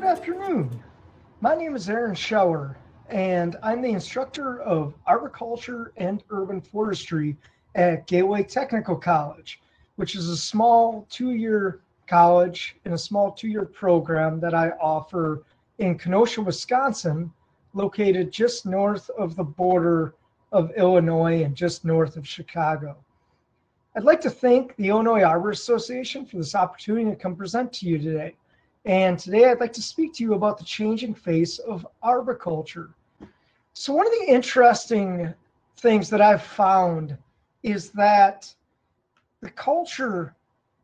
Good afternoon. My name is Aaron Schauer, and I'm the instructor of arboriculture and urban forestry at Gateway Technical College, which is a small two year college and a small two year program that I offer in Kenosha, Wisconsin, located just north of the border of Illinois and just north of Chicago. I'd like to thank the Illinois Arbor Association for this opportunity to come present to you today. And today I'd like to speak to you about the changing face of arboriculture. So, one of the interesting things that I've found is that the culture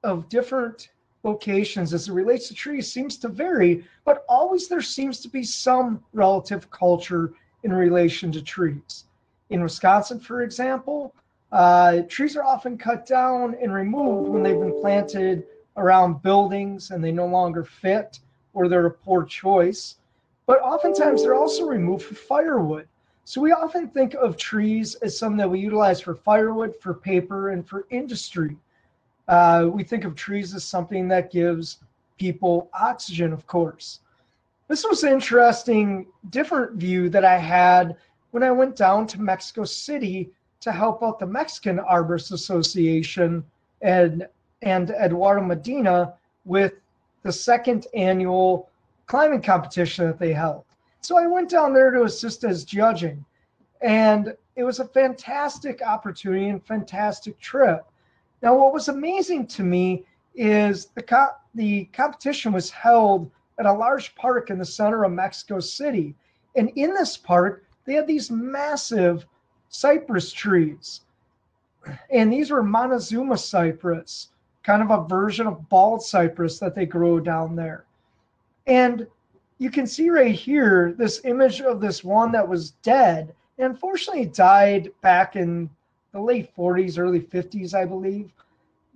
of different locations as it relates to trees seems to vary, but always there seems to be some relative culture in relation to trees. In Wisconsin, for example, uh, trees are often cut down and removed when they've been planted around buildings and they no longer fit or they're a poor choice. But oftentimes they're also removed for firewood. So we often think of trees as something that we utilize for firewood, for paper, and for industry. Uh, we think of trees as something that gives people oxygen, of course. This was an interesting, different view that I had when I went down to Mexico City to help out the Mexican Arborists Association and and Eduardo Medina with the second annual climbing competition that they held. So I went down there to assist as judging, and it was a fantastic opportunity and fantastic trip. Now, what was amazing to me is the co- the competition was held at a large park in the center of Mexico City, and in this park they had these massive cypress trees, and these were Montezuma cypress kind of a version of bald cypress that they grow down there. And you can see right here this image of this one that was dead and unfortunately died back in the late 40s, early 50s, I believe.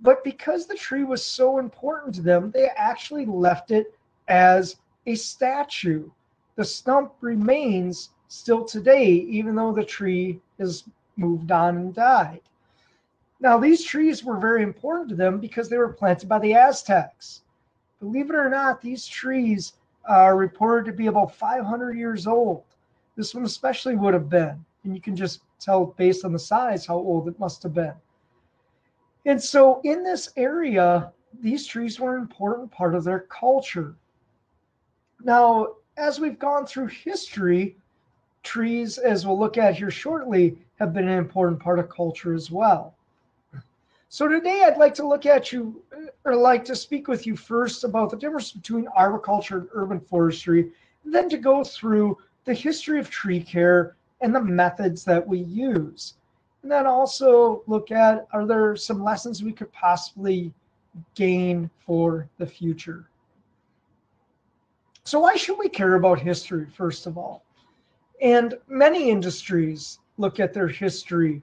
But because the tree was so important to them, they actually left it as a statue. The stump remains still today, even though the tree has moved on and died. Now, these trees were very important to them because they were planted by the Aztecs. Believe it or not, these trees uh, are reported to be about 500 years old. This one especially would have been, and you can just tell based on the size how old it must have been. And so, in this area, these trees were an important part of their culture. Now, as we've gone through history, trees, as we'll look at here shortly, have been an important part of culture as well. So today I'd like to look at you, uh, or like to speak with you first about the difference between arboriculture and urban forestry, and then to go through the history of tree care and the methods that we use. And then also look at are there some lessons we could possibly gain for the future? So, why should we care about history, first of all? And many industries look at their history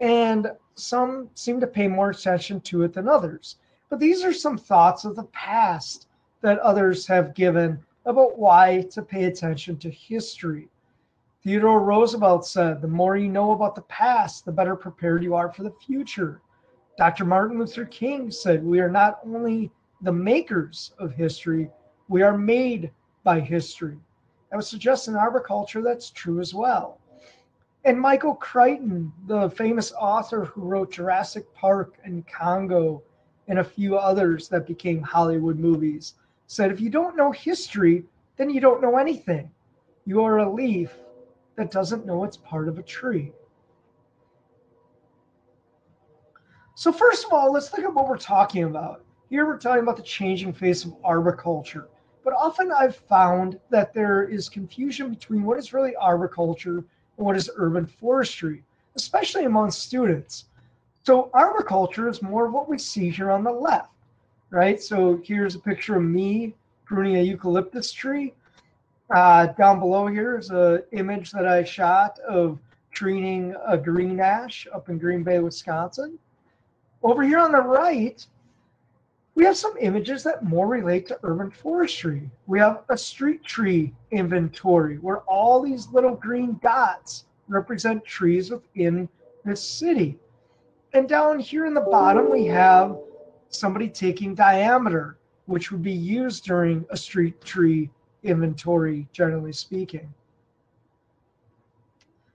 and some seem to pay more attention to it than others. But these are some thoughts of the past that others have given about why to pay attention to history. Theodore Roosevelt said, The more you know about the past, the better prepared you are for the future. Dr. Martin Luther King said, We are not only the makers of history, we are made by history. I would suggest in arboriculture that's true as well. And Michael Crichton, the famous author who wrote Jurassic Park and Congo and a few others that became Hollywood movies, said if you don't know history, then you don't know anything. You are a leaf that doesn't know it's part of a tree. So, first of all, let's look at what we're talking about. Here we're talking about the changing face of arboriculture. But often I've found that there is confusion between what is really arboriculture what is urban forestry, especially among students. So arboriculture is more of what we see here on the left, right? So here's a picture of me pruning a eucalyptus tree. Uh, down below here is an image that I shot of treating a green ash up in Green Bay, Wisconsin. Over here on the right, we have some images that more relate to urban forestry. We have a street tree inventory where all these little green dots represent trees within this city. And down here in the bottom, we have somebody taking diameter, which would be used during a street tree inventory, generally speaking.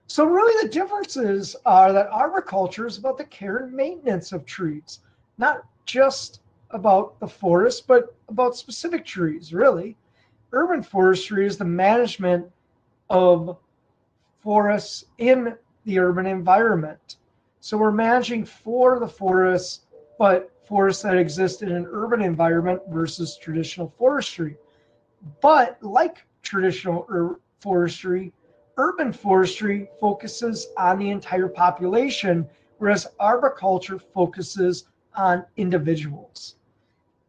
So really the differences are that arboriculture is about the care and maintenance of trees, not just about the forest, but about specific trees, really. Urban forestry is the management of forests in the urban environment. So we're managing for the forests, but forests that exist in an urban environment versus traditional forestry. But like traditional ur- forestry, urban forestry focuses on the entire population, whereas arboriculture focuses on individuals.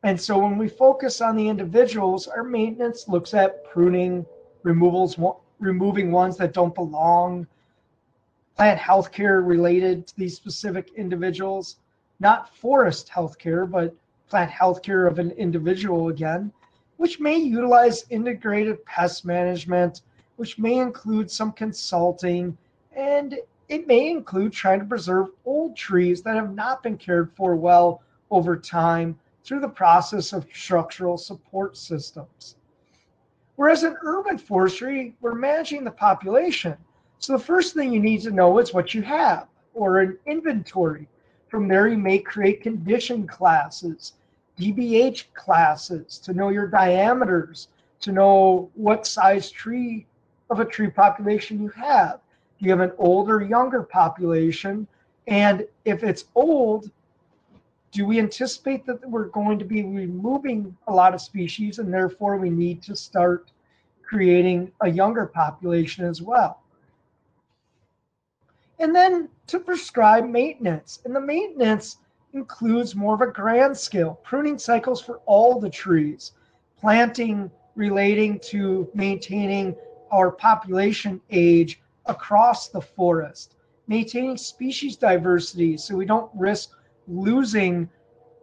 And so when we focus on the individuals, our maintenance looks at pruning, removals, removing ones that don't belong, plant healthcare related to these specific individuals, not forest healthcare, but plant healthcare of an individual again, which may utilize integrated pest management, which may include some consulting, and it may include trying to preserve old trees that have not been cared for well over time through the process of structural support systems. Whereas in urban forestry, we're managing the population. So the first thing you need to know is what you have or an inventory. From there, you may create condition classes, DBH classes to know your diameters, to know what size tree of a tree population you have. Do you have an older, younger population? And if it's old, do we anticipate that we're going to be removing a lot of species and therefore we need to start creating a younger population as well? And then to prescribe maintenance. And the maintenance includes more of a grand scale, pruning cycles for all the trees, planting relating to maintaining our population age across the forest, maintaining species diversity so we don't risk losing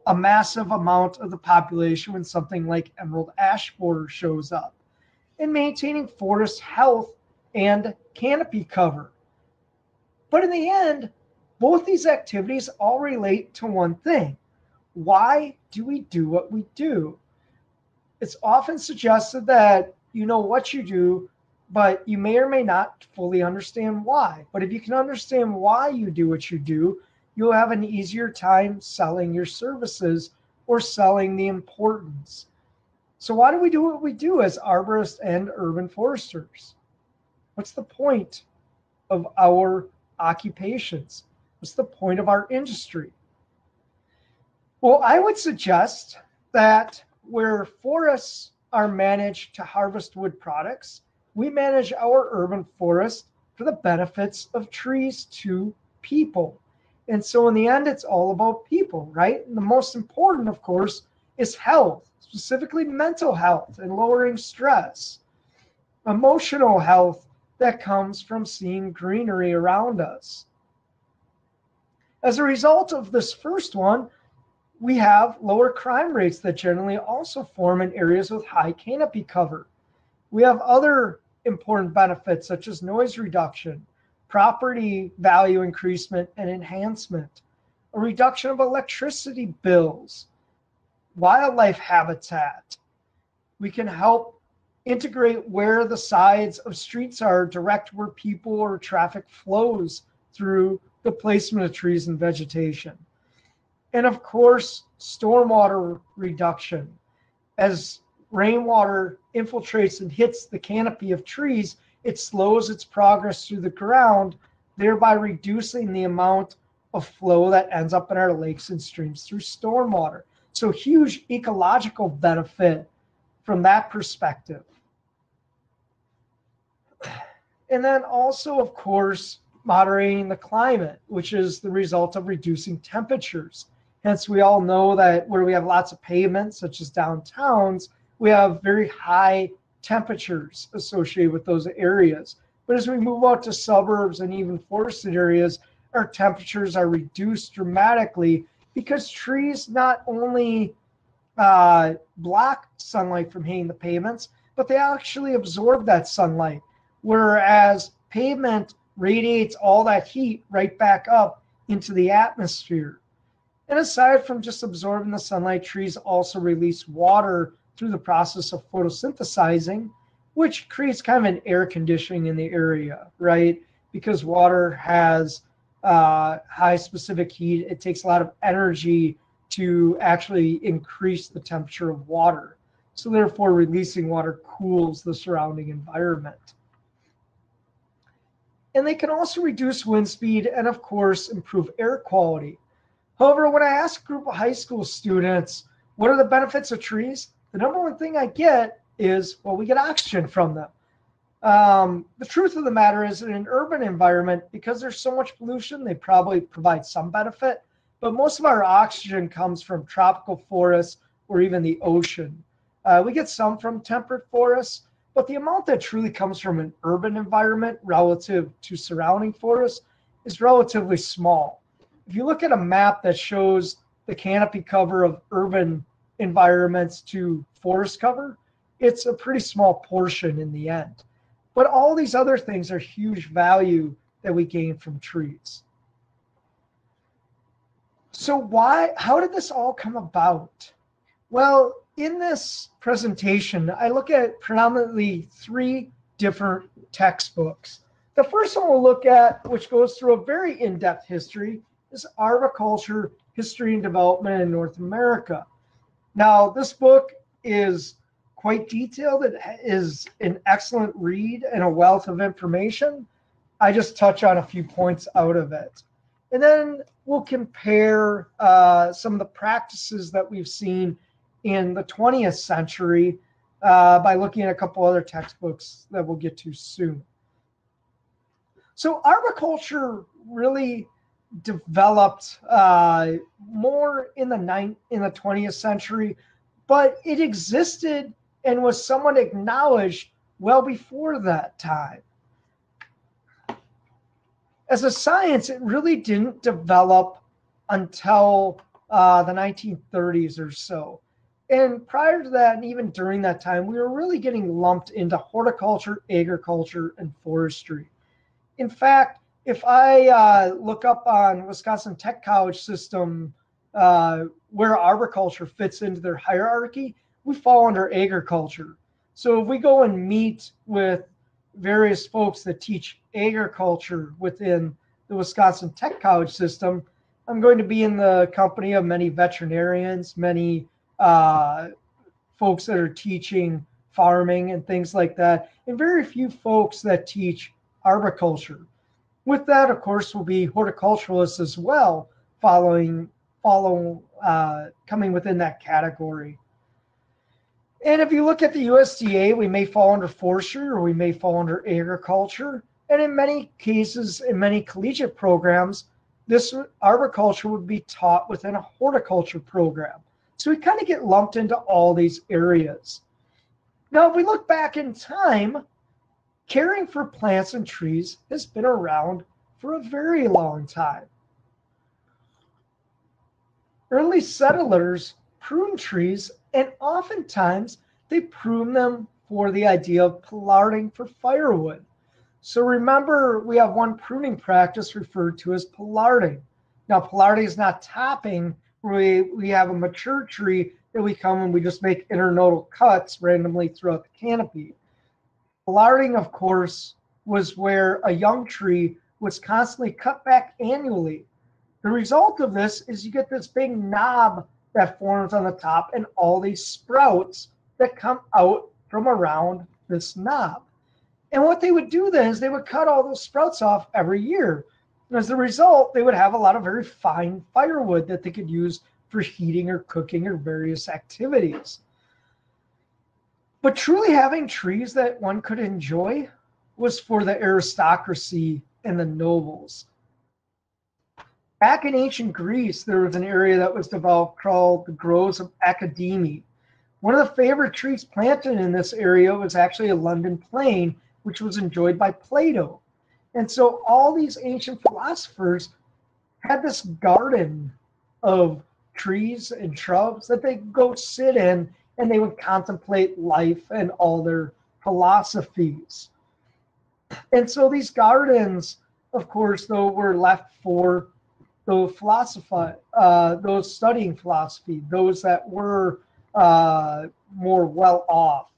a massive amount of the population when something like emerald ash borer shows up, and maintaining forest health and canopy cover. But in the end, both these activities all relate to one thing. Why do we do what we do? It's often suggested that you know what you do, but you may or may not fully understand why. But if you can understand why you do what you do, you'll have an easier time selling your services or selling the importance. So, why do we do what we do as arborists and urban foresters? What's the point of our occupations? What's the point of our industry? Well, I would suggest that where forests are managed to harvest wood products, we manage our urban forest for the benefits of trees to people. And so, in the end, it's all about people, right? And the most important, of course, is health, specifically mental health and lowering stress, emotional health that comes from seeing greenery around us. As a result of this first one, we have lower crime rates that generally also form in areas with high canopy cover. We have other important benefits such as noise reduction, property value increasement and enhancement, a reduction of electricity bills, wildlife habitat. We can help integrate where the sides of streets are, direct where people or traffic flows through the placement of trees and vegetation. And of course, stormwater reduction. As rainwater infiltrates and hits the canopy of trees, it slows its progress through the ground, thereby reducing the amount of flow that ends up in our lakes and streams through stormwater. So, huge ecological benefit from that perspective. And then also, of course, moderating the climate, which is the result of reducing temperatures. Hence, we all know that where we have lots of pavements, such as downtowns, we have very high temperatures associated with those areas. But as we move out to suburbs and even forested areas, our temperatures are reduced dramatically because trees not only uh, block sunlight from hitting the pavements, but they actually absorb that sunlight. Whereas pavement radiates all that heat right back up into the atmosphere. And aside from just absorbing the sunlight, trees also release water through the process of photosynthesizing. which creates kind of an air conditioning in the area, right? Because water has uh, high specific heat, it takes a lot of energy to actually increase the temperature of water. So therefore, releasing water cools the surrounding environment. And they can also reduce wind speed and, of course, improve air quality. However, when I ask a group of high school students, what are the benefits of trees? The number one thing I get is, well, we get oxygen from them. Um, the truth of the matter is, in an urban environment, because there's so much pollution, they probably provide some benefit. But most of our oxygen comes from tropical forests or even the ocean. Uh, we get some from temperate forests, but the amount that truly comes from an urban environment relative to surrounding forests is relatively small. If you look at a map that shows the canopy cover of urban environments to forest cover, it's a pretty small portion in the end. But all these other things are huge value that we gain from trees. So why how did this all come about? Well, in this presentation, I look at predominantly three different textbooks. The first one we'll look at, which goes through a very in-depth history, is Arboriculture, History and Development in North America. Now, this book is quite detailed. It is an excellent read and a wealth of information. I just touch on a few points out of it. And then we'll compare uh, some of the practices that we've seen in the 20th century uh, by looking at a couple other textbooks that we'll get to soon. So arboriculture really developed uh, more in the ninth, in the 20th century, but it existed and was somewhat acknowledged well before that time. As a science, it really didn't develop until uh, the 1930s or so. And prior to that, and even during that time, we were really getting lumped into horticulture, agriculture, and forestry. In fact, if I uh, look up on Wisconsin Tech College system uh, where arboriculture fits into their hierarchy, we fall under agriculture. So if we go and meet with various folks that teach agriculture within the Wisconsin Tech College system, I'm going to be in the company of many veterinarians, many uh, folks that are teaching farming and things like that, and very few folks that teach arboriculture. With that, of course, will be horticulturalists as well, following follow uh, coming within that category. And if you look at the USDA, we may fall under forestry or we may fall under agriculture. And in many cases, in many collegiate programs, this arboriculture would be taught within a horticulture program. So we kind of get lumped into all these areas. Now, if we look back in time, caring for plants and trees has been around for a very long time. Early settlers pruned trees, and oftentimes they prune them for the idea of pollarding for firewood. So remember, we have one pruning practice referred to as pollarding. Now, pollarding is not topping, we we have a mature tree that we come and we just make internodal cuts randomly throughout the canopy. Pollarding, of course, was where a young tree was constantly cut back annually. The result of this is you get this big knob that forms on the top and all these sprouts that come out from around this knob. And what they would do then is they would cut all those sprouts off every year. And as a result, they would have a lot of very fine firewood that they could use for heating or cooking or various activities. But truly having trees that one could enjoy was for the aristocracy and the nobles. Back in ancient Greece, there was an area that was developed called the Groves of Academe. One of the favorite trees planted in this area was actually a London plane, which was enjoyed by Plato. And so all these ancient philosophers had this garden of trees and shrubs that they go sit in and they would contemplate life and all their philosophies. And so these gardens, of course, though, were left for the philosopher, uh, those studying philosophy, those that were uh, more well off.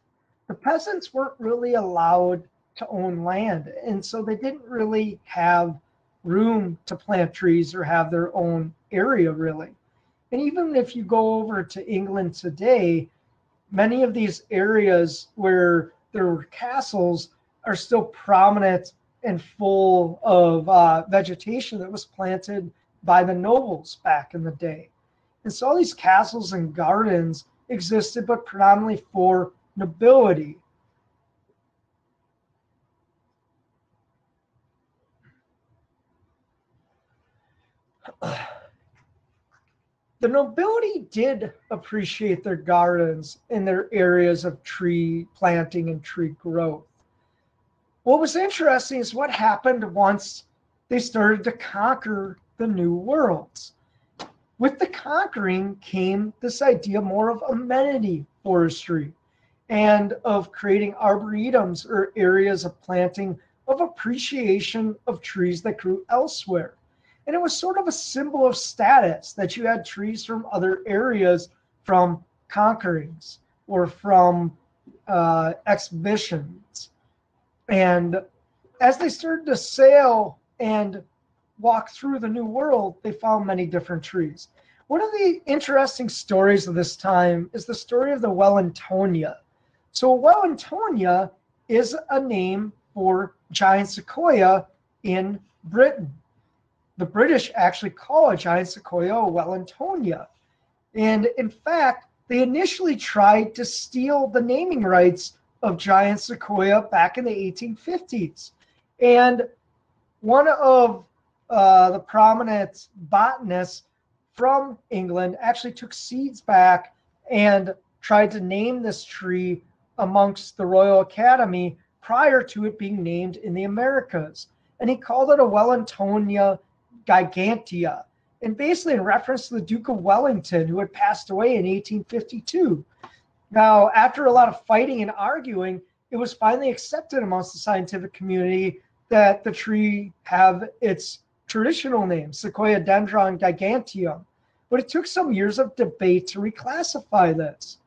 the peasants weren't really allowed to own land. And so they didn't really have room to plant trees or have their own area, really. And even if you go over to England today, many of these areas where there were castles are still prominent and full of uh, vegetation that was planted by the nobles back in the day. And so all these castles and gardens existed, but predominantly for nobility. The nobility did appreciate their gardens and their areas of tree planting and tree growth. What was interesting is what happened once they started to conquer the new worlds. With the conquering came this idea more of amenity forestry and of creating arboretums or areas of planting of appreciation of trees that grew elsewhere. And it was sort of a symbol of status that you had trees from other areas from conquerings or from uh, exhibitions. And as they started to sail and walk through the new world, they found many different trees. One of the interesting stories of this time is the story of the Wellingtonia. So Wellingtonia is a name for giant sequoia in Britain. The British actually call a giant sequoia a Wellingtonia. And in fact, they initially tried to steal the naming rights of giant sequoia back in the 1850s. And one of uh, the prominent botanists from England actually took seeds back and tried to name this tree amongst the Royal Academy prior to it being named in the Americas. And he called it a Wellingtonia gigantea, and basically in reference to the Duke of Wellington, who had passed away in 1852. Now, after a lot of fighting and arguing, it was finally accepted amongst the scientific community that the tree have its traditional name, Sequoiadendron giganteum. But it took some years of debate to reclassify this.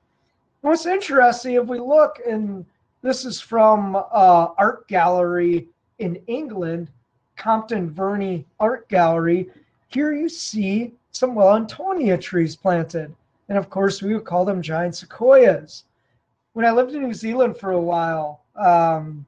What's interesting, if we look, and this is from uh, Art Gallery in England, Compton Verney Art Gallery, here you see some Wellingtonia trees planted. And of course, we would call them giant sequoias. When I lived in New Zealand for a while, um,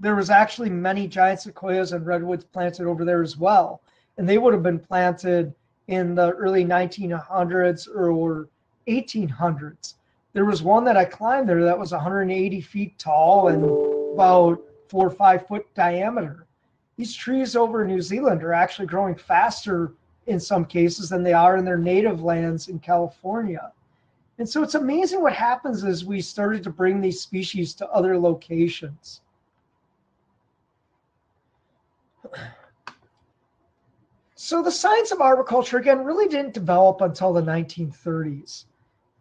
there was actually many giant sequoias and redwoods planted over there as well. And they would have been planted in the early 1900s or 1800s there was one that I climbed there that was 180 feet tall and about four or five foot diameter. These trees over in New Zealand are actually growing faster in some cases than they are in their native lands in California. And so it's amazing what happens as we started to bring these species to other locations. So the science of arboriculture, again, really didn't develop until the 1930s.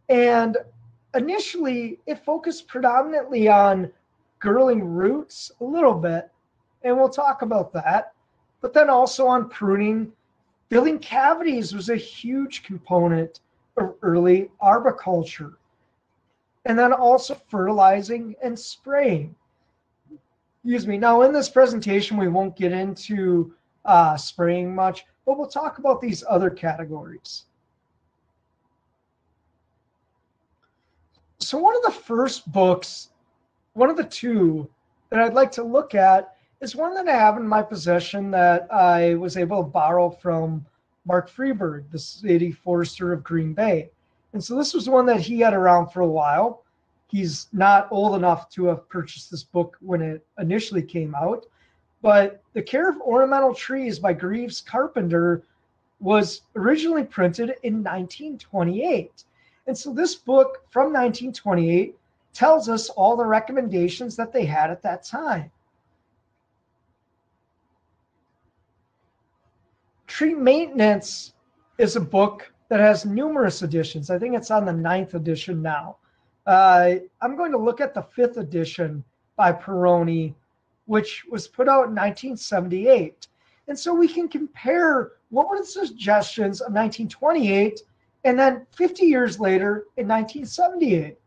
And initially it focused predominantly on girdling roots a little bit, and we'll talk about that, but then also on pruning. Filling cavities was a huge component of early arboriculture. And then also fertilizing and spraying. Excuse me. Now, in this presentation, we won't get into uh, spraying much, but we'll talk about these other categories. so one of the first books, one of the two that I'd like to look at is one that I have in my possession that I was able to borrow from Mark Freberg, the city forester of Green Bay. And so this was one that he had around for a while. He's not old enough to have purchased this book when it initially came out. But The Care of Ornamental Trees by Greaves Carpenter was originally printed in 1928. And so this book from 1928 tells us all the recommendations that they had at that time. Tree Maintenance is a book that has numerous editions. I think it's on the ninth edition now. Uh, I'm going to look at the fifth edition by Pirone, which was put out in 1978. And so we can compare what were the suggestions of 1928 and then 50 years later, in 1978,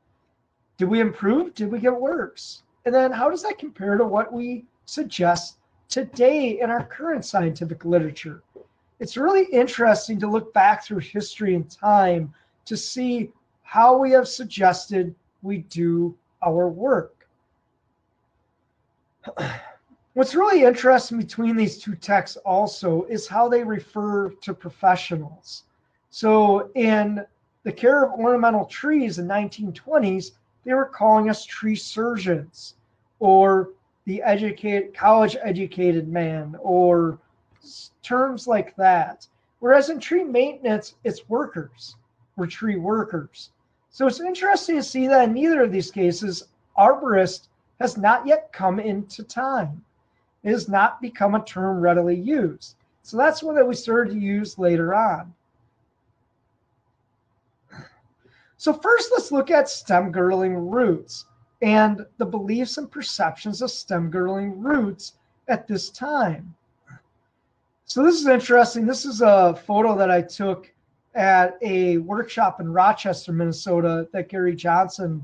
Did we improve? Did we get worse? And then how does that compare to what we suggest today in our current scientific literature? It's really interesting to look back through history and time to see how we have suggested we do our work. What's really interesting between these two texts also is how they refer to professionals. So in the care of ornamental trees in 1920s, they were calling us tree surgeons or the educated college educated man or terms like that. Whereas in tree maintenance, it's workers. We're tree workers. So it's interesting to see that in neither of these cases, arborist has not yet come into time. It has not become a term readily used. So that's one that we started to use later on. So first, let's look at stem girdling roots and the beliefs and perceptions of stem girdling roots at this time. So this is interesting. This is a photo that I took at a workshop in Rochester, Minnesota that Gary Johnson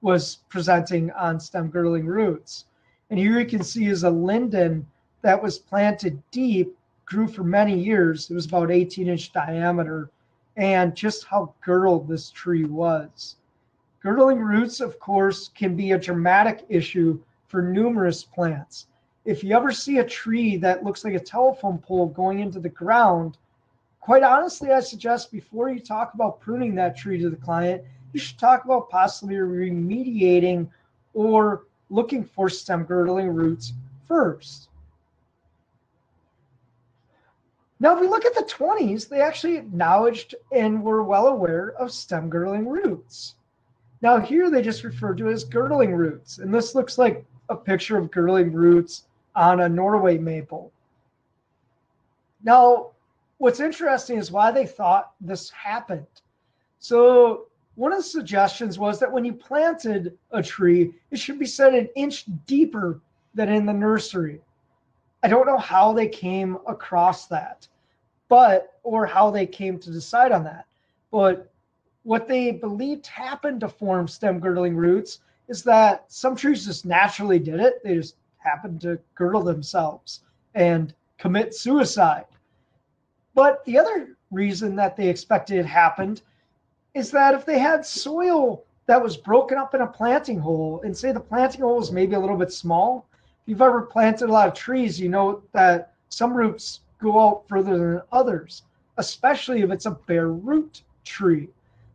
was presenting on stem girdling roots. And here you can see is a linden that was planted deep, grew for many years. It was about 18 inch diameter and just how girdled this tree was. Girdling roots, of course, can be a dramatic issue for numerous plants. If you ever see a tree that looks like a telephone pole going into the ground, quite honestly, I suggest before you talk about pruning that tree to the client, you should talk about possibly remediating or looking for stem girdling roots first. Now, if we look at the 20s, they actually acknowledged and were well aware of stem girdling roots. Now, here they just refer to as girdling roots, and this looks like a picture of girdling roots on a Norway maple. Now, what's interesting is why they thought this happened. So, one of the suggestions was that when you planted a tree, it should be set an inch deeper than in the nursery. I don't know how they came across that, but or how they came to decide on that. But what they believed happened to form stem girdling roots is that some trees just naturally did it. They just happened to girdle themselves and commit suicide. But the other reason that they expected it happened is that if they had soil that was broken up in a planting hole, and say the planting hole is maybe a little bit small, if you've ever planted a lot of trees, you know that some roots go out further than others, especially if it's a bare root tree.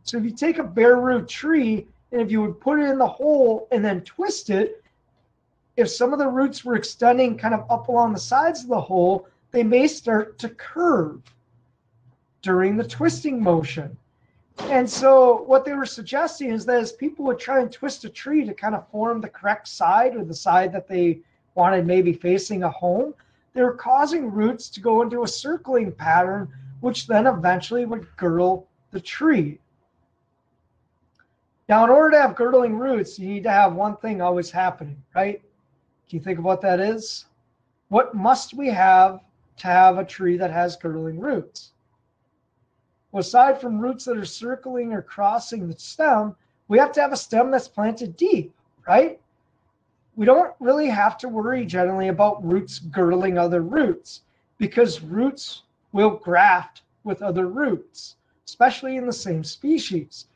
So if you take a bare root tree and if you would put it in the hole and then twist it, if some of the roots were extending kind of up along the sides of the hole, they may start to curve during the twisting motion. And so what they were suggesting is that as people would try and twist a tree to kind of form the correct side or the side that they wanted maybe facing a home, they were causing roots to go into a circling pattern, which then eventually would girdle the tree. Now, in order to have girdling roots, you need to have one thing always happening, right? Can you think of what that is? What must we have to have a tree that has girdling roots? Well, aside from roots that are circling or crossing the stem, we have to have a stem that's planted deep, right? we don't really have to worry generally about roots girdling other roots because roots will graft with other roots, especially in the same species.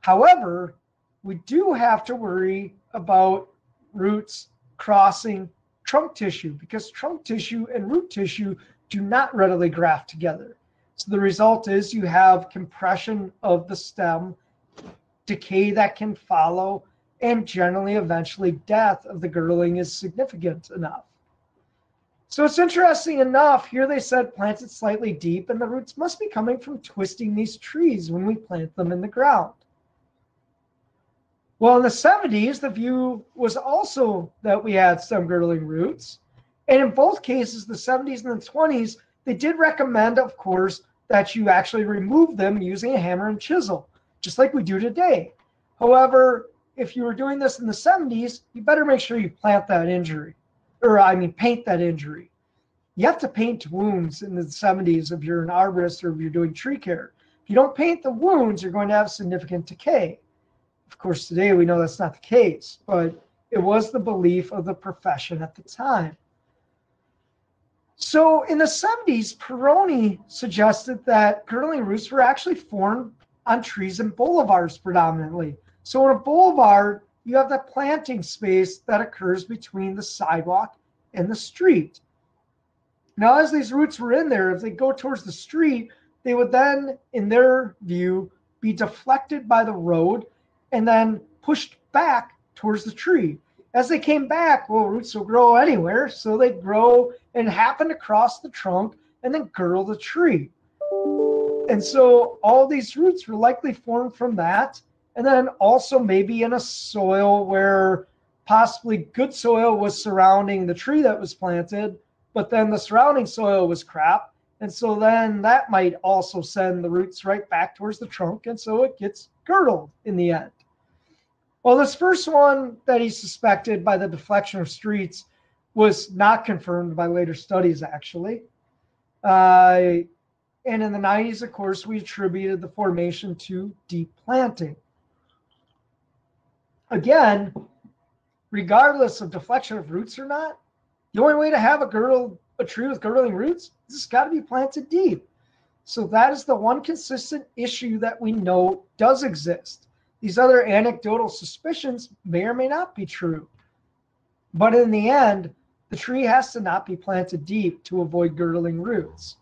However, we do have to worry about roots crossing trunk tissue because trunk tissue and root tissue do not readily graft together. So the result is you have compression of the stem, decay that can follow, and generally eventually death of the girdling is significant enough. So it's interesting enough, here they said plant it slightly deep, and the roots must be coming from twisting these trees when we plant them in the ground. Well, in the 70s, the view was also that we had stem girdling roots. And in both cases, the 70s and the 20s, they did recommend, of course, that you actually remove them using a hammer and chisel, just like we do today. However, if you were doing this in the 70s, you better make sure you plant that injury, or I mean, paint that injury. You have to paint wounds in the 70s if you're an arborist or if you're doing tree care. If you don't paint the wounds, you're going to have significant decay. Of course, today we know that's not the case, but it was the belief of the profession at the time. So in the 70s, Pirone suggested that girdling roots were actually formed on trees and boulevards predominantly. So in a boulevard, you have that planting space that occurs between the sidewalk and the street. Now, as these roots were in there, if they go towards the street, they would then, in their view, be deflected by the road and then pushed back towards the tree. As they came back, well, roots will grow anywhere, so they grow and happen to cross the trunk and then girdle the tree. And so all these roots were likely formed from that. And then also maybe in a soil where possibly good soil was surrounding the tree that was planted, but then the surrounding soil was crap. And so then that might also send the roots right back towards the trunk. And so it gets girdled in the end. Well, this first one that he suspected by the deflection of streets was not confirmed by later studies, actually. Uh, and in the 90s, of course, we attributed the formation to deep planting. Again, regardless of deflection of roots or not, the only way to have a girdle, a tree with girdling roots, it's got to be planted deep. So that is the one consistent issue that we know does exist. These other anecdotal suspicions may or may not be true. But in the end, the tree has to not be planted deep to avoid girdling roots.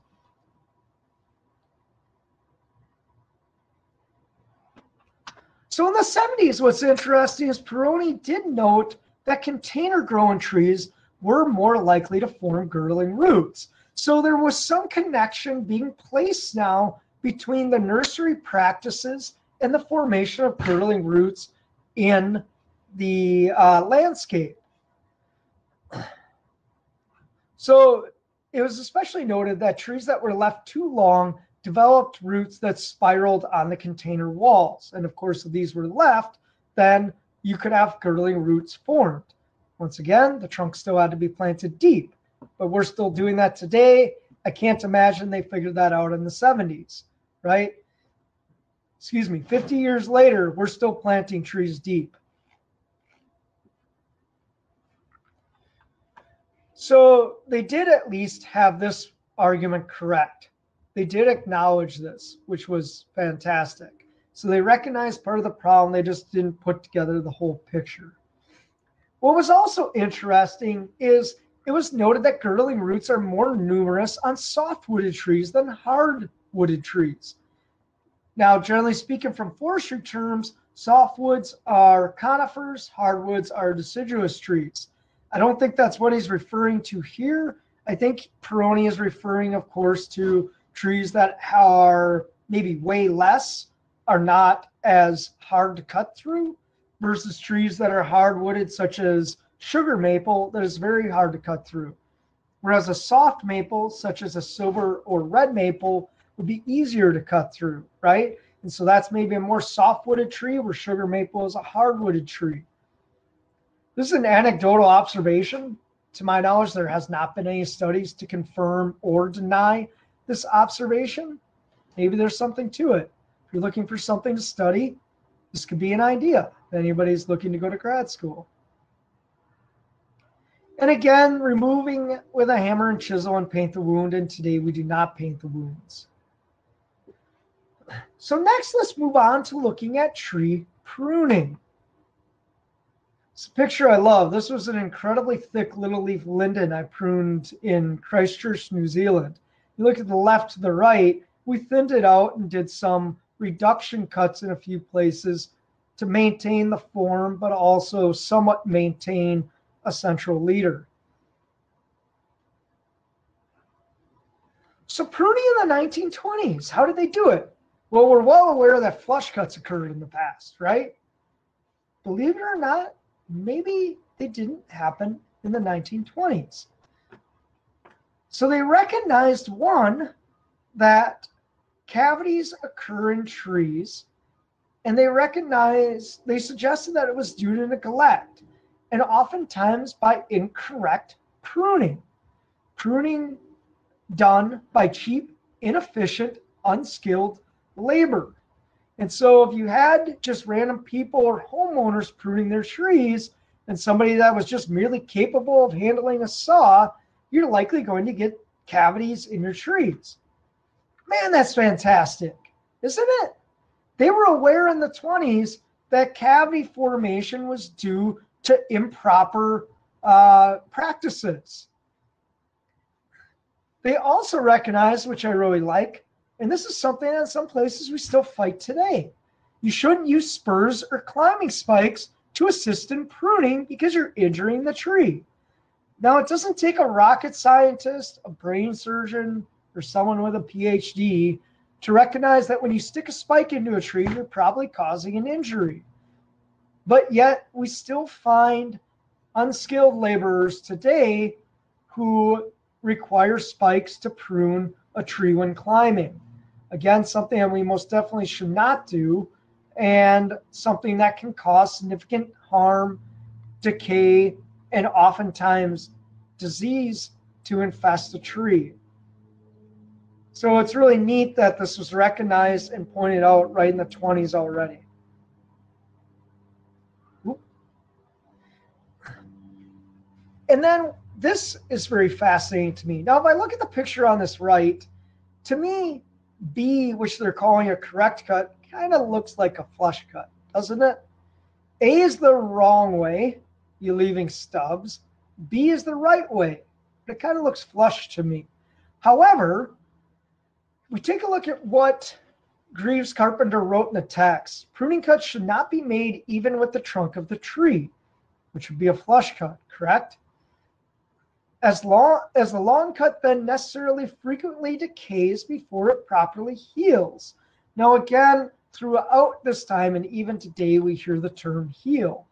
So in the 70s, what's interesting is Pirone did note that container grown trees were more likely to form girdling roots. So there was some connection being placed now between the nursery practices and the formation of girdling roots in the uh, landscape. So it was especially noted that trees that were left too long developed roots that spiraled on the container walls. And of course, if these were left, then you could have girdling roots formed. Once again, the trunk still had to be planted deep, but we're still doing that today. I can't imagine they figured that out in the 70s, right? Excuse me, 50 years later, we're still planting trees deep. So they did at least have this argument correct they did acknowledge this, which was fantastic. So they recognized part of the problem, they just didn't put together the whole picture. What was also interesting is it was noted that girdling roots are more numerous on soft wooded trees than hard wooded trees. Now, generally speaking, from forestry terms, softwoods are conifers, hardwoods are deciduous trees. I don't think that's what he's referring to here. I think Pirone is referring, of course, to trees that are maybe way less are not as hard to cut through versus trees that are hardwooded such as sugar maple that is very hard to cut through whereas a soft maple such as a silver or red maple would be easier to cut through right and so that's maybe a more soft-wooded tree where sugar maple is a hard-wooded tree this is an anecdotal observation to my knowledge there has not been any studies to confirm or deny this observation, maybe there's something to it. If you're looking for something to study, this could be an idea if anybody's looking to go to grad school. And again, removing with a hammer and chisel and paint the wound, and today we do not paint the wounds. So next, let's move on to looking at tree pruning. It's a picture I love. This was an incredibly thick little leaf linden I pruned in Christchurch, New Zealand you look at the left to the right, we thinned it out and did some reduction cuts in a few places to maintain the form, but also somewhat maintain a central leader. So pruning in the 1920s, how did they do it? Well, we're well aware that flush cuts occurred in the past, right? Believe it or not, maybe they didn't happen in the 1920s. So they recognized one, that cavities occur in trees, and they recognized, they suggested that it was due to neglect and oftentimes by incorrect pruning. Pruning done by cheap, inefficient, unskilled labor. And so if you had just random people or homeowners pruning their trees and somebody that was just merely capable of handling a saw, you're likely going to get cavities in your trees. Man, that's fantastic, isn't it? They were aware in the 20s that cavity formation was due to improper uh, practices. They also recognized, which I really like, and this is something that in some places we still fight today. You shouldn't use spurs or climbing spikes to assist in pruning because you're injuring the tree. Now, it doesn't take a rocket scientist, a brain surgeon, or someone with a PhD to recognize that when you stick a spike into a tree, you're probably causing an injury. But yet, we still find unskilled laborers today who require spikes to prune a tree when climbing. Again, something that we most definitely should not do, and something that can cause significant harm, decay, and oftentimes disease to infest the tree. So it's really neat that this was recognized and pointed out right in the 20s already. And then this is very fascinating to me. Now, if I look at the picture on this right, to me, B, which they're calling a correct cut, kind of looks like a flush cut, doesn't it? A is the wrong way, you're leaving stubs. B is the right way. but It kind of looks flush to me. However, we take a look at what Greaves Carpenter wrote in the text. Pruning cuts should not be made even with the trunk of the tree, which would be a flush cut, correct? As long as the long cut then necessarily frequently decays before it properly heals. Now, again, throughout this time and even today, we hear the term heal.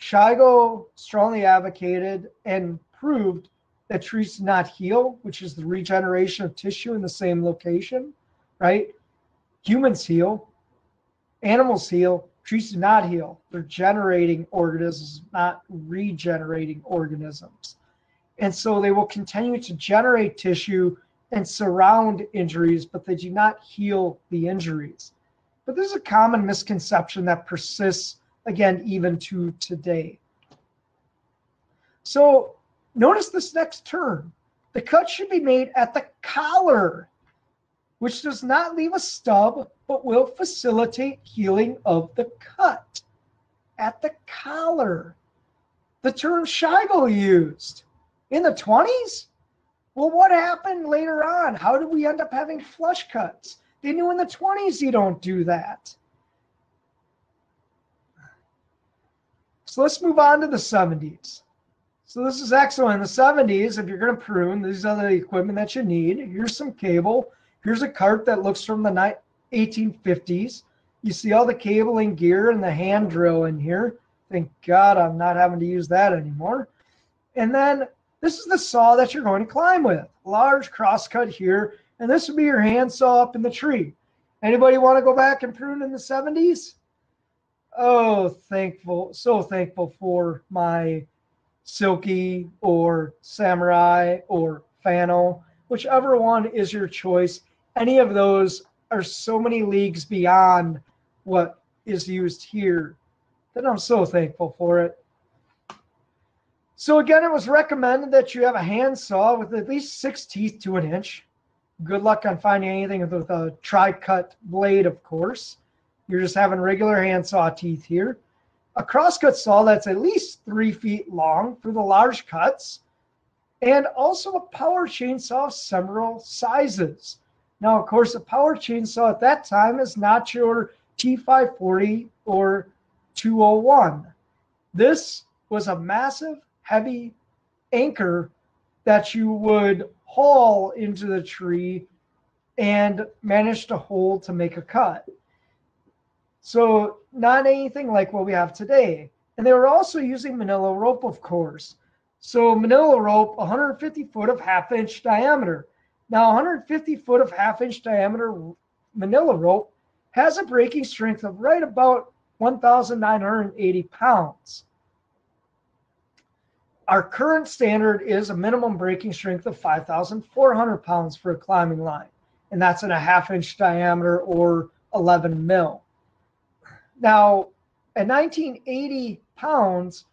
Shigo strongly advocated and proved that trees do not heal, which is the regeneration of tissue in the same location, right? Humans heal, animals heal, trees do not heal. They're generating organisms, not regenerating organisms. And so they will continue to generate tissue and surround injuries, but they do not heal the injuries. But there's a common misconception that persists, again, even to today. So Notice this next term. The cut should be made at the collar, which does not leave a stub, but will facilitate healing of the cut. At the collar. The term Scheibel used in the 20s? Well, what happened later on? How did we end up having flush cuts? They knew in the 20s you don't do that. So let's move on to the 70s. So this is excellent. In the 70s, if you're going to prune, these are the equipment that you need. Here's some cable. Here's a cart that looks from the 1850s. You see all the cabling gear and the hand drill in here. Thank God I'm not having to use that anymore. And then this is the saw that you're going to climb with. Large crosscut here. And this would be your hand saw up in the tree. Anybody want to go back and prune in the 70s? Oh, thankful, so thankful for my Silky or Samurai or Fanno, whichever one is your choice. Any of those are so many leagues beyond what is used here that I'm so thankful for it. So again, it was recommended that you have a handsaw with at least six teeth to an inch. Good luck on finding anything with a tri-cut blade, of course. You're just having regular handsaw teeth here a crosscut saw that's at least three feet long for the large cuts, and also a power chainsaw of several sizes. Now, of course, a power chainsaw at that time is not your T540 or 201. This was a massive, heavy anchor that you would haul into the tree and manage to hold to make a cut. So not anything like what we have today. And they were also using manila rope, of course. So manila rope, 150 foot of half inch diameter. Now 150 foot of half inch diameter manila rope has a breaking strength of right about 1,980 pounds. Our current standard is a minimum breaking strength of 5,400 pounds for a climbing line, and that's in a half inch diameter or 11 mil. Now, at 1980 pounds,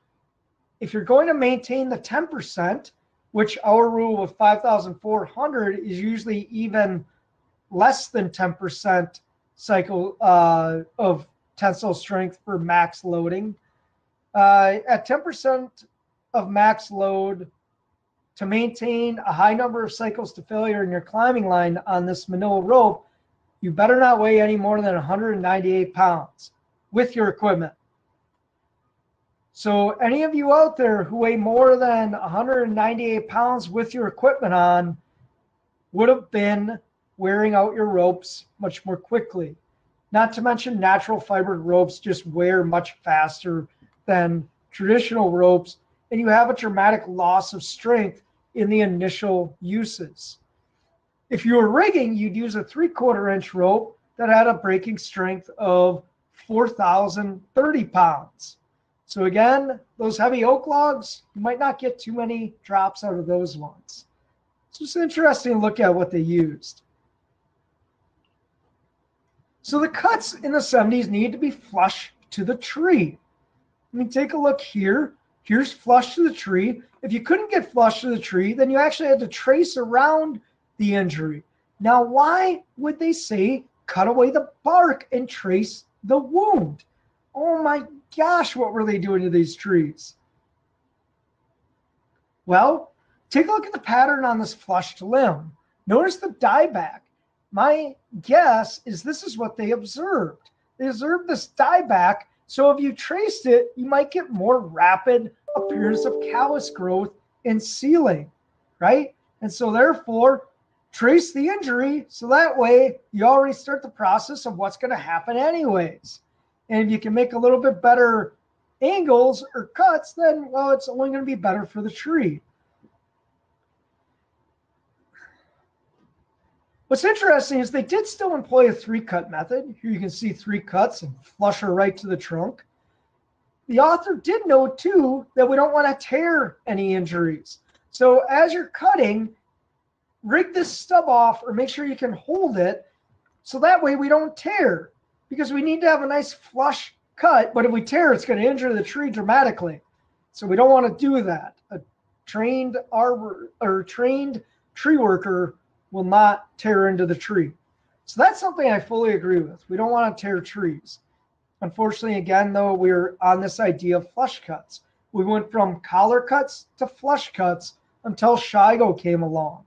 if you're going to maintain the 10%, which our rule of 5,400 is usually even less than 10% cycle uh, of tensile strength for max loading. Uh, at 10% of max load, to maintain a high number of cycles to failure in your climbing line on this manila rope, you better not weigh any more than 198 pounds with your equipment. So, any of you out there who weigh more than 198 pounds with your equipment on would have been wearing out your ropes much more quickly. Not to mention, natural fiber ropes just wear much faster than traditional ropes, and you have a dramatic loss of strength in the initial uses. If you were rigging, you'd use a three quarter inch rope that had a breaking strength of 4,030 pounds. So again, those heavy oak logs, you might not get too many drops out of those ones. So it's interesting to look at what they used. So the cuts in the 70s need to be flush to the tree. I mean, take a look here. Here's flush to the tree. If you couldn't get flush to the tree, then you actually had to trace around the injury. Now, why would they say cut away the bark and trace the wound? Oh my gosh, what were they doing to these trees? Well, take a look at the pattern on this flushed limb. Notice the dieback. My guess is this is what they observed. They observed this dieback. So if you traced it, you might get more rapid appearance of callus growth and sealing, right? And so therefore, trace the injury so that way you already start the process of what's going to happen anyways. And if you can make a little bit better angles or cuts, then, well, it's only going to be better for the tree. What's interesting is they did still employ a three cut method. Here you can see three cuts and flush her right to the trunk. The author did note too that we don't want to tear any injuries. So as you're cutting, rig this stub off or make sure you can hold it so that way we don't tear because we need to have a nice flush cut. But if we tear, it's going to injure the tree dramatically. So we don't want to do that. A trained arbor or trained tree worker will not tear into the tree. So that's something I fully agree with. We don't want to tear trees. Unfortunately, again, though, we're on this idea of flush cuts. We went from collar cuts to flush cuts until Shigo came along.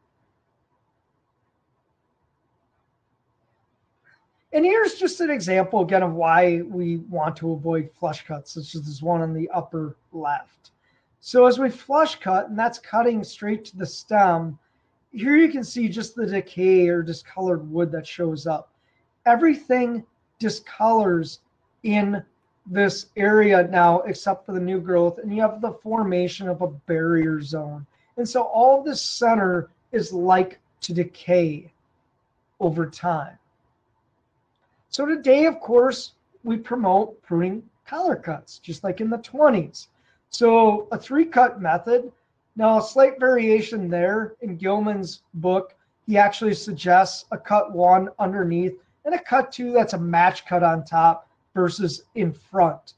And here's just an example again of why we want to avoid flush cuts. such as this one on the upper left. So as we flush cut, and that's cutting straight to the stem, here you can see just the decay or discolored wood that shows up. Everything discolors in this area now except for the new growth, and you have the formation of a barrier zone. And so all this center is like to decay over time. So today, of course, we promote pruning collar cuts, just like in the 20s. So a three cut method. Now, a slight variation there in Gilman's book, he actually suggests a cut one underneath and a cut two that's a match cut on top versus in front.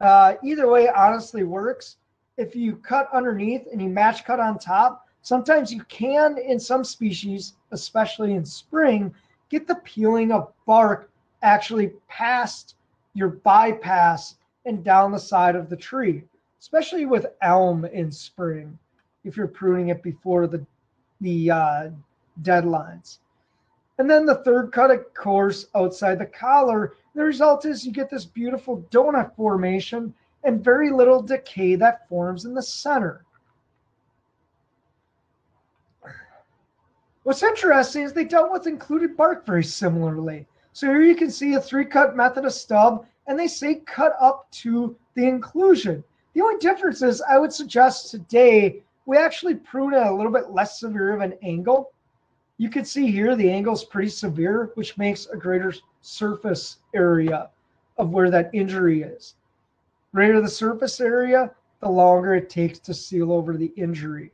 Uh, either way, honestly works. If you cut underneath and you match cut on top, sometimes you can, in some species, especially in spring, get the peeling of bark actually past your bypass and down the side of the tree, especially with elm in spring, if you're pruning it before the, the uh, deadlines. And then the third cut, of course, outside the collar, the result is you get this beautiful donut formation and very little decay that forms in the center. What's interesting is they dealt with included bark very similarly. So here you can see a three cut method of stub, and they say cut up to the inclusion. The only difference is I would suggest today we actually prune at a little bit less severe of an angle. You can see here the angle is pretty severe, which makes a greater surface area of where that injury is. Greater the surface area, the longer it takes to seal over the injury.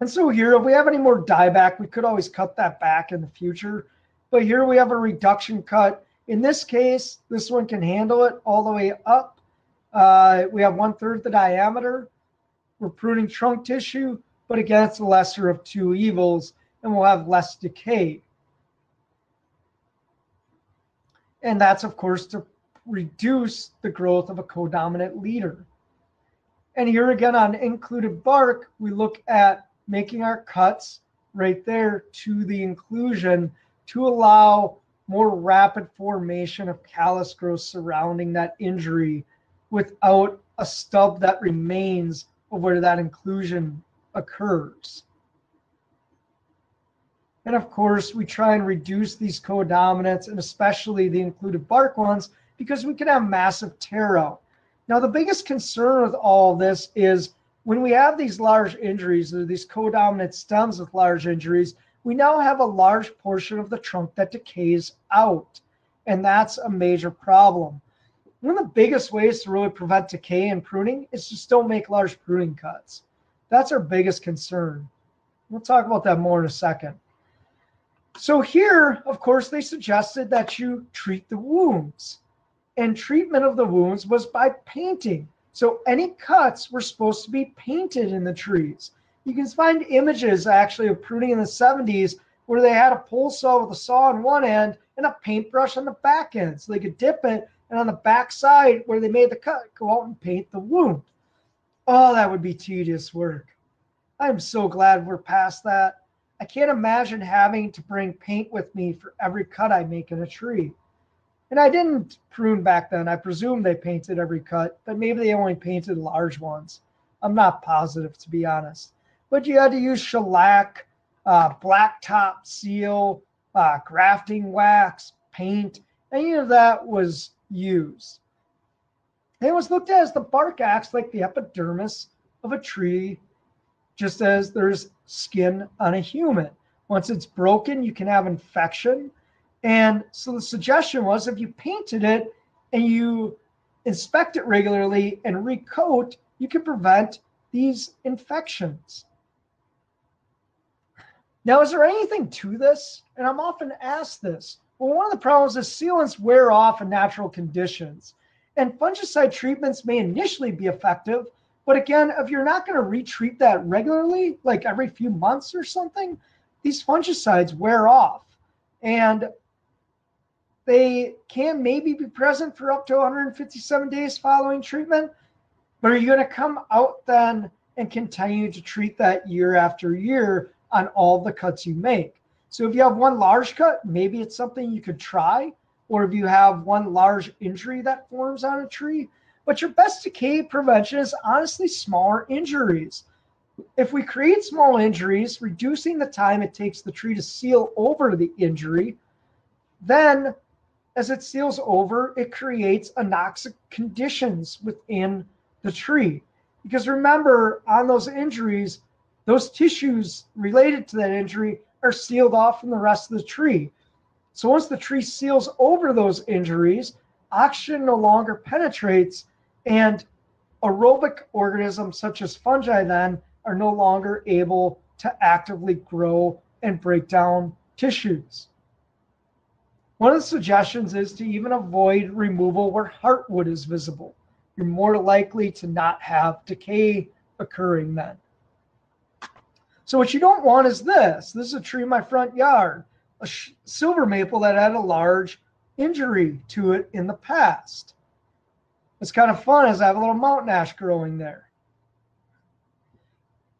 And so here, if we have any more dieback, we could always cut that back in the future. But here we have a reduction cut In this case, this one can handle it all the way up. Uh, we have one third the diameter. We're pruning trunk tissue, but again, it's the lesser of two evils, and we'll have less decay. And that's, of course, to reduce the growth of a codominant leader. And here again on included bark, we look at making our cuts right there to the inclusion to allow more rapid formation of callus growth surrounding that injury without a stub that remains where that inclusion occurs. And of course, we try and reduce these codominants and especially the included bark ones because we can have massive tear out. Now, the biggest concern with all this is when we have these large injuries or these codominant stems with large injuries, we now have a large portion of the trunk that decays out. And that's a major problem. One of the biggest ways to really prevent decay and pruning is just don't make large pruning cuts. That's our biggest concern. We'll talk about that more in a second. So here, of course, they suggested that you treat the wounds. And treatment of the wounds was by painting. So any cuts were supposed to be painted in the trees. You can find images actually of pruning in the 70s where they had a pole saw with a saw on one end and a paintbrush on the back end. So they could dip it and on the back side where they made the cut, go out and paint the wound. Oh, that would be tedious work. I'm so glad we're past that. I can't imagine having to bring paint with me for every cut I make in a tree. And I didn't prune back then. I presume they painted every cut, but maybe they only painted large ones. I'm not positive, to be honest but you had to use shellac, uh, blacktop seal, uh, grafting wax, paint. Any of that was used. It was looked at as the bark acts like the epidermis of a tree, just as there's skin on a human. Once it's broken, you can have infection. And so the suggestion was if you painted it and you inspect it regularly and recoat, you can prevent these infections. Now, is there anything to this? And I'm often asked this. Well, one of the problems is sealants wear off in natural conditions. And fungicide treatments may initially be effective, but again, if you're not going to retreat that regularly, like every few months or something, these fungicides wear off. And they can maybe be present for up to 157 days following treatment, but are you going to come out then and continue to treat that year after year on all the cuts you make. So if you have one large cut, maybe it's something you could try. Or if you have one large injury that forms on a tree, but your best decay prevention is honestly smaller injuries. If we create small injuries, reducing the time it takes the tree to seal over the injury, then as it seals over, it creates anoxic conditions within the tree. Because remember, on those injuries, those tissues related to that injury are sealed off from the rest of the tree. So once the tree seals over those injuries, oxygen no longer penetrates, and aerobic organisms such as fungi then are no longer able to actively grow and break down tissues. One of the suggestions is to even avoid removal where heartwood is visible. You're more likely to not have decay occurring then. So what you don't want is this. This is a tree in my front yard, a silver maple that had a large injury to it in the past. It's kind of fun as I have a little mountain ash growing there.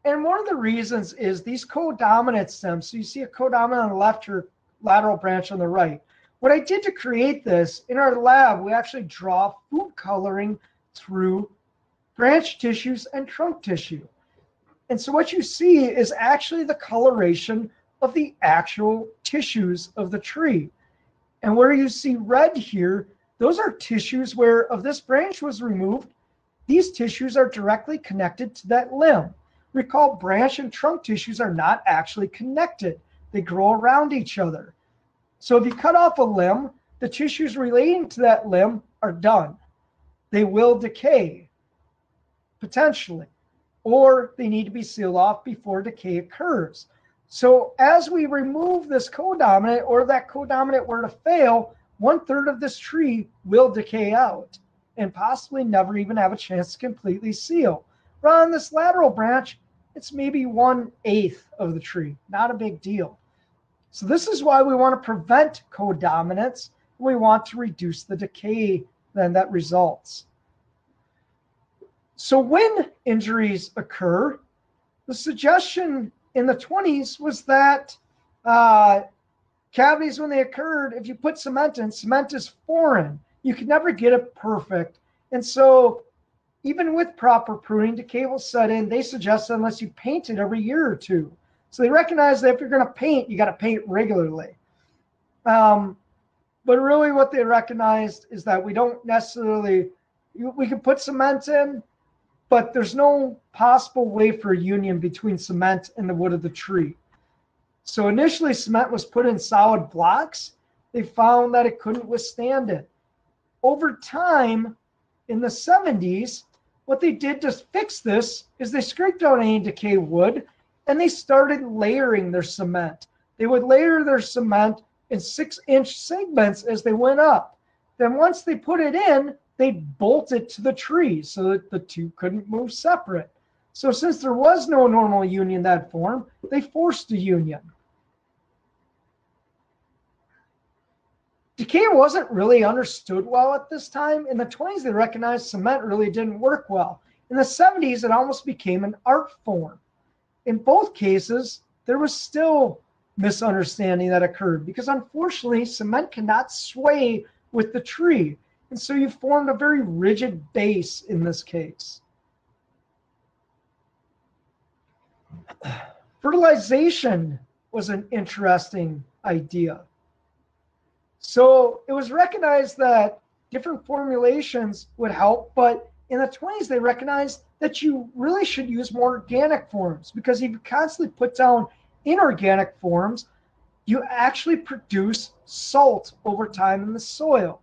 And one of the reasons is these codominant stems. So you see a codominant on the left or lateral branch on the right. What I did to create this in our lab, we actually draw food coloring through branch tissues and trunk tissue. And so what you see is actually the coloration of the actual tissues of the tree. And where you see red here, those are tissues where of this branch was removed, these tissues are directly connected to that limb. Recall branch and trunk tissues are not actually connected. They grow around each other. So if you cut off a limb, the tissues relating to that limb are done. They will decay, potentially or they need to be sealed off before decay occurs. So as we remove this codominant or that codominant were to fail, one third of this tree will decay out and possibly never even have a chance to completely seal. But on this lateral branch, it's maybe one eighth of the tree, not a big deal. So this is why we want to prevent codominance. We want to reduce the decay then that results. So when injuries occur, the suggestion in the 20s was that uh, cavities, when they occurred, if you put cement in, cement is foreign. You can never get it perfect. And so even with proper pruning, decay will set in. They suggest unless you paint it every year or two. So they recognize that if you're going to paint, you got to paint regularly. Um, but really, what they recognized is that we don't necessarily, we can put cement in, but there's no possible way for a union between cement and the wood of the tree. So initially, cement was put in solid blocks. They found that it couldn't withstand it. Over time, in the 70s, what they did to fix this is they scraped out any decayed wood and they started layering their cement. They would layer their cement in six inch segments as they went up. Then once they put it in, they'd bolt it to the tree so that the two couldn't move separate. So since there was no normal union that form, they forced a union. Decay wasn't really understood well at this time. In the 20s, they recognized cement really didn't work well. In the 70s, it almost became an art form in both cases, there was still misunderstanding that occurred because unfortunately, cement cannot sway with the tree. And so you formed a very rigid base in this case. Fertilization was an interesting idea. So it was recognized that different formulations would help, but in the 20s, they recognized that you really should use more organic forms because if you constantly put down inorganic forms, you actually produce salt over time in the soil.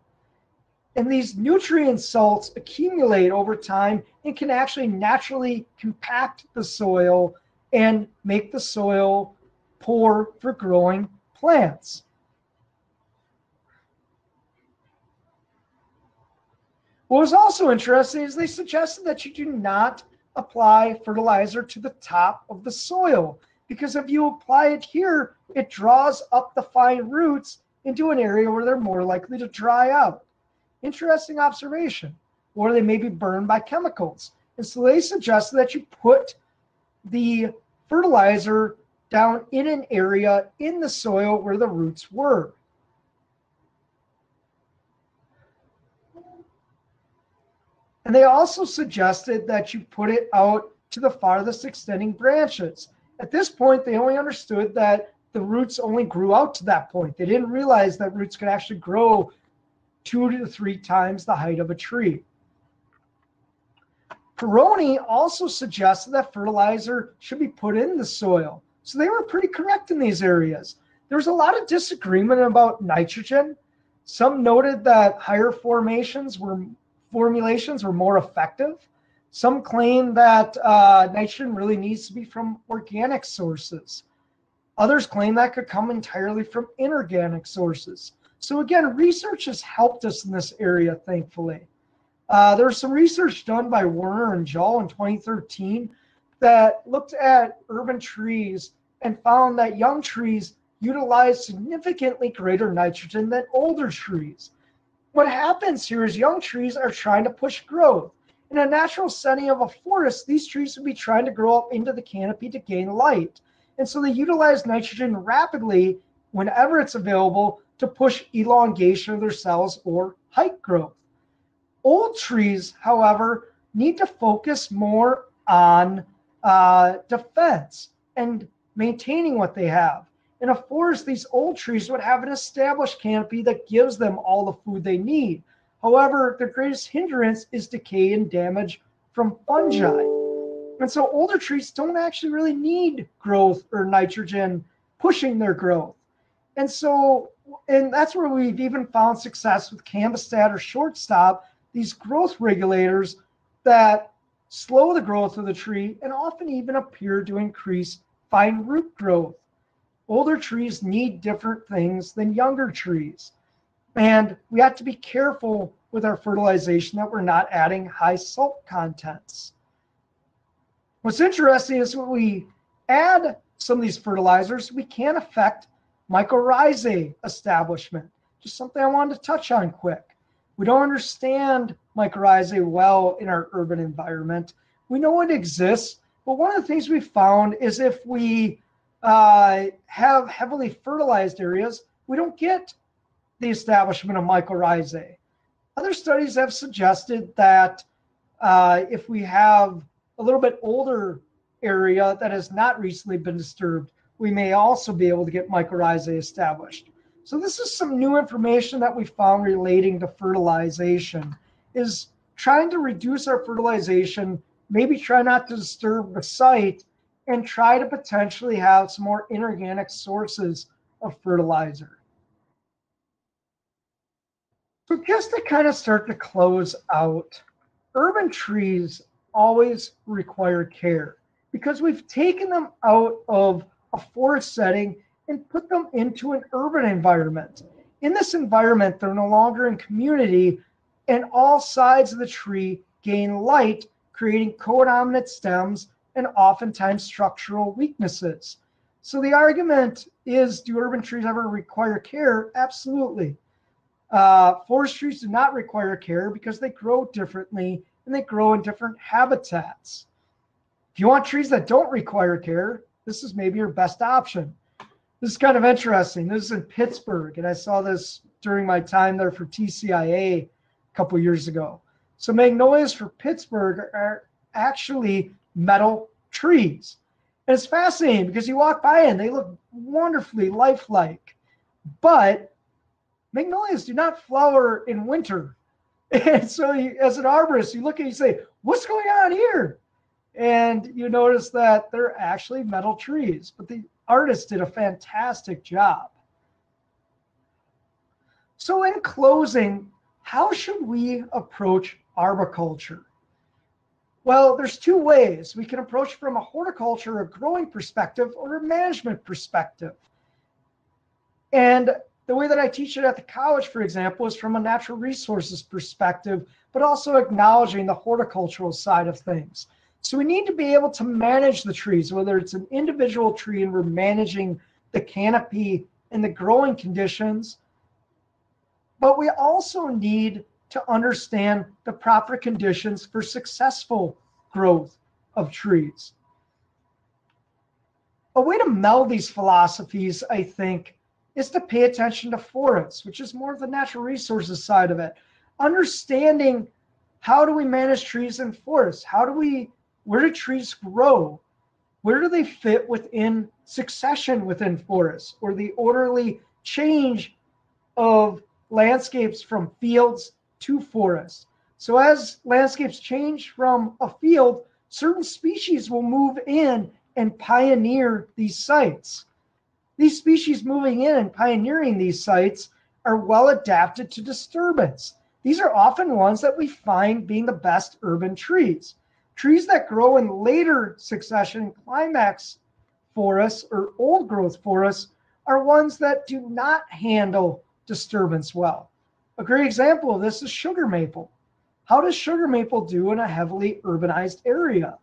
And these nutrient salts accumulate over time and can actually naturally compact the soil and make the soil poor for growing plants. What was also interesting is they suggested that you do not apply fertilizer to the top of the soil because if you apply it here, it draws up the fine roots into an area where they're more likely to dry out. Interesting observation. Or they may be burned by chemicals. And so they suggested that you put the fertilizer down in an area in the soil where the roots were. And they also suggested that you put it out to the farthest extending branches. At this point, they only understood that the roots only grew out to that point. They didn't realize that roots could actually grow two to three times the height of a tree. Pirone also suggested that fertilizer should be put in the soil. So they were pretty correct in these areas. There was a lot of disagreement about nitrogen. Some noted that higher formations were formulations were more effective. Some claim that uh, nitrogen really needs to be from organic sources. Others claim that could come entirely from inorganic sources. So again, research has helped us in this area, thankfully. Uh, there was some research done by Werner and Jull in 2013 that looked at urban trees and found that young trees utilize significantly greater nitrogen than older trees what happens here is young trees are trying to push growth. In a natural setting of a forest, these trees would be trying to grow up into the canopy to gain light. And so they utilize nitrogen rapidly whenever it's available to push elongation of their cells or height growth. Old trees, however, need to focus more on uh, defense and maintaining what they have. In a forest, these old trees would have an established canopy that gives them all the food they need. However, their greatest hindrance is decay and damage from fungi. And so older trees don't actually really need growth or nitrogen pushing their growth. And so, and that's where we've even found success with Cambistat or shortstop, these growth regulators that slow the growth of the tree and often even appear to increase fine root growth older trees need different things than younger trees. And we have to be careful with our fertilization that we're not adding high salt contents. What's interesting is when we add some of these fertilizers, we can affect mycorrhizae establishment. Just something I wanted to touch on quick. We don't understand mycorrhizae well in our urban environment. We know it exists, but one of the things we found is if we uh, have heavily fertilized areas, we don't get the establishment of mycorrhizae. Other studies have suggested that uh, if we have a little bit older area that has not recently been disturbed, we may also be able to get mycorrhizae established. So this is some new information that we found relating to fertilization is trying to reduce our fertilization, maybe try not to disturb the site and try to potentially have some more inorganic sources of fertilizer. So just to kind of start to close out, urban trees always require care because we've taken them out of a forest setting and put them into an urban environment. In this environment, they're no longer in community, and all sides of the tree gain light, creating codominant stems and oftentimes structural weaknesses. So the argument is do urban trees ever require care? Absolutely. Uh, forest trees do not require care because they grow differently and they grow in different habitats. If you want trees that don't require care, this is maybe your best option. This is kind of interesting. This is in Pittsburgh, and I saw this during my time there for TCIA a couple years ago. So magnolias for Pittsburgh are actually metal trees. And it's fascinating because you walk by and they look wonderfully lifelike. But magnolias do not flower in winter. And so, you, as an arborist, you look and you say, What's going on here? And you notice that they're actually metal trees, but the artist did a fantastic job. So, in closing, how should we approach arboriculture? Well, there's two ways. We can approach from a horticulture, a growing perspective, or a management perspective. And the way that I teach it at the college, for example, is from a natural resources perspective, but also acknowledging the horticultural side of things. So we need to be able to manage the trees, whether it's an individual tree and we're managing the canopy and the growing conditions. But we also need to understand the proper conditions for successful growth of trees. A way to meld these philosophies, I think, is to pay attention to forests, which is more of the natural resources side of it. Understanding how do we manage trees in forests? How do we, where do trees grow? Where do they fit within succession within forests or the orderly change of landscapes from fields to forests? So as landscapes change from a field, certain species will move in and pioneer these sites. These species moving in and pioneering these sites are well adapted to disturbance. These are often ones that we find being the best urban trees. Trees that grow in later succession climax forests or old growth forests are ones that do not handle disturbance well. A great example of this is sugar maple. How does sugar maple do in a heavily urbanized area?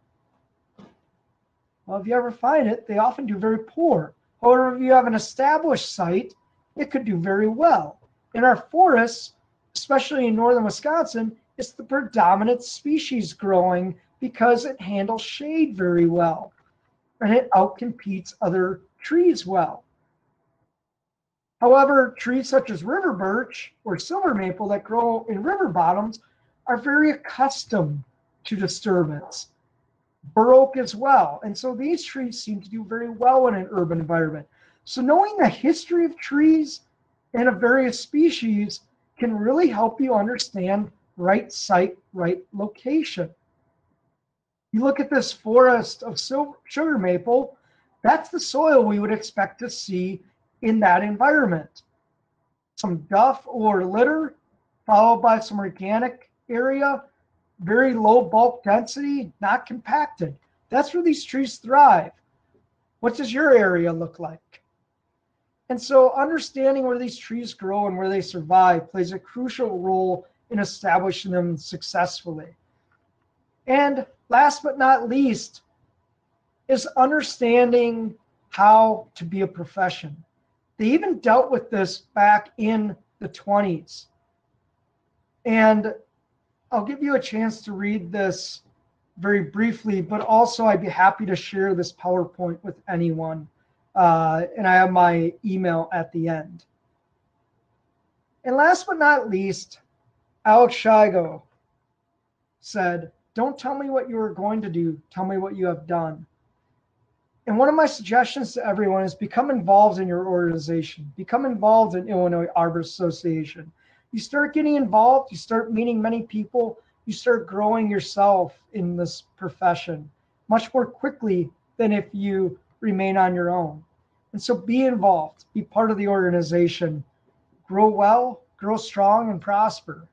Well, if you ever find it, they often do very poor. However, if you have an established site, it could do very well. In our forests, especially in northern Wisconsin, it's the predominant species growing because it handles shade very well and it outcompetes other trees well. However, trees such as river birch or silver maple that grow in river bottoms are very accustomed to disturbance bur oak as well. And so these trees seem to do very well in an urban environment. So knowing the history of trees and of various species can really help you understand right site, right location. You look at this forest of sugar maple, that's the soil we would expect to see in that environment. Some duff or litter, followed by some organic area, very low bulk density, not compacted. That's where these trees thrive. What does your area look like? And so understanding where these trees grow and where they survive plays a crucial role in establishing them successfully. And last but not least is understanding how to be a profession. They even dealt with this back in the 20s. And I'll give you a chance to read this very briefly, but also I'd be happy to share this PowerPoint with anyone. Uh, and I have my email at the end. And last but not least, Alex Shigo said, Don't tell me what you are going to do, tell me what you have done. And one of my suggestions to everyone is become involved in your organization, become involved in Illinois Arbor Association. You start getting involved, you start meeting many people, you start growing yourself in this profession much more quickly than if you remain on your own. And so be involved, be part of the organization, grow well, grow strong, and prosper.